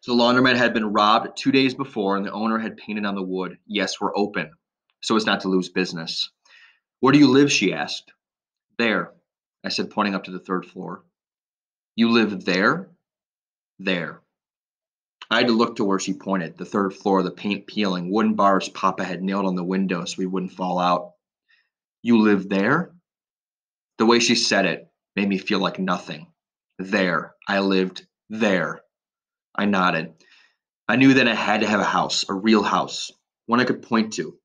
So the laundromat had been robbed two days before, and the owner had painted on the wood, Yes, we're open, so as not to lose business. Where do you live? she asked. There, I said, pointing up to the third floor. You live there? There. I had to look to where she pointed, the third floor, the paint peeling, wooden bars Papa had nailed on the window so we wouldn't fall out. You live there? The way she said it made me feel like nothing. There. I lived there. I nodded. I knew that I had to have a house, a real house, one I could point to.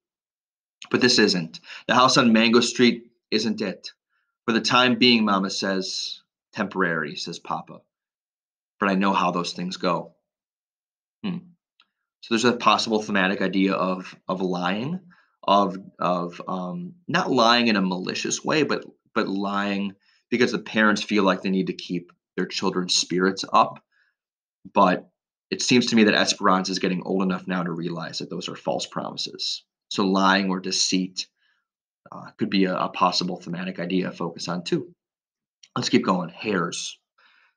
But this isn't. The house on Mango Street isn't it. For the time being, Mama says, temporary, says Papa. But I know how those things go. Hmm. So there's a possible thematic idea of of lying, of of um, not lying in a malicious way, but but lying because the parents feel like they need to keep their children's spirits up. But it seems to me that Esperanza is getting old enough now to realize that those are false promises. So lying or deceit uh, could be a, a possible thematic idea to focus on too. Let's keep going. Hairs.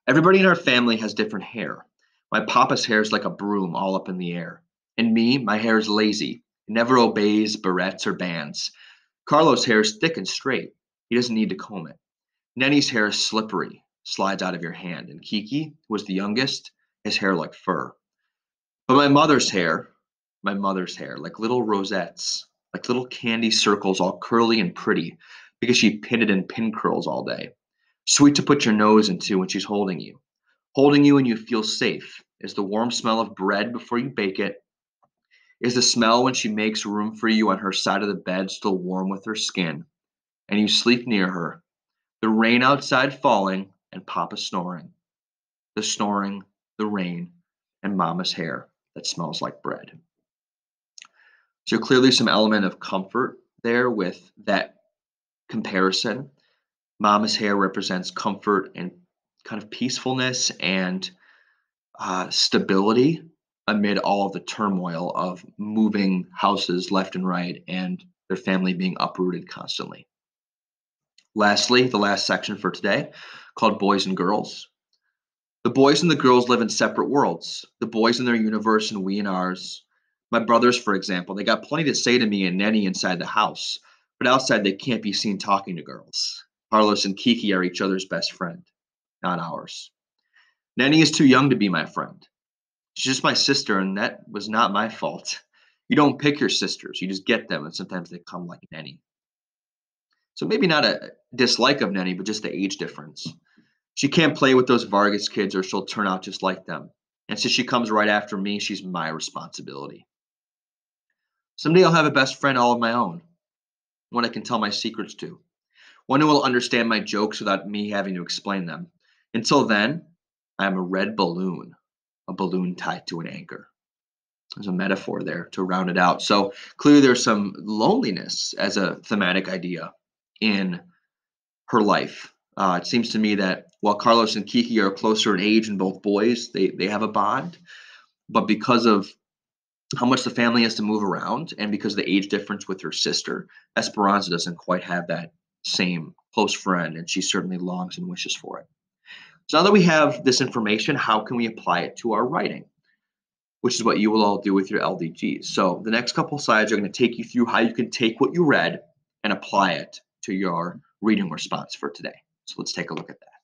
Everybody in our family has different hair. My papa's hair is like a broom all up in the air. And me, my hair is lazy. It never obeys barrettes or bands. Carlos' hair is thick and straight. He doesn't need to comb it. Nenny's hair is slippery, slides out of your hand. And Kiki, who was the youngest, his hair like fur. But my mother's hair, my mother's hair, like little rosettes, like little candy circles, all curly and pretty, because she pinned it in pin curls all day. Sweet to put your nose into when she's holding you. Holding you and you feel safe is the warm smell of bread before you bake it, is the smell when she makes room for you on her side of the bed, still warm with her skin, and you sleep near her. The rain outside falling and Papa snoring. The snoring, the rain, and Mama's hair that smells like bread. So clearly some element of comfort there with that comparison. Mama's hair represents comfort and kind of peacefulness and uh, stability amid all of the turmoil of moving houses left and right and their family being uprooted constantly. Lastly, the last section for today, called Boys and Girls. The boys and the girls live in separate worlds. The boys in their universe and we in ours. My brothers, for example, they got plenty to say to me and Nenny inside the house, but outside they can't be seen talking to girls. Carlos and Kiki are each other's best friend, not ours. Nenny is too young to be my friend. She's just my sister, and that was not my fault. You don't pick your sisters, you just get them, and sometimes they come like Nenny. So maybe not a dislike of Nenny, but just the age difference. She can't play with those Vargas kids or she'll turn out just like them. And since she comes right after me, she's my responsibility. Someday I'll have a best friend all of my own, one I can tell my secrets to, one who will understand my jokes without me having to explain them. Until then, I am a red balloon, a balloon tied to an anchor. There's a metaphor there to round it out. So clearly, there's some loneliness as a thematic idea in her life. Uh, it seems to me that while Carlos and Kiki are closer in age and both boys, they, they have a bond. But because of how much the family has to move around and because of the age difference with her sister, Esperanza doesn't quite have that same close friend, and she certainly longs and wishes for it. So now that we have this information, how can we apply it to our writing? Which is what you will all do with your LDGs. So the next couple slides are going to take you through how you can take what you read and apply it to your reading response for today. So let's take a look at that.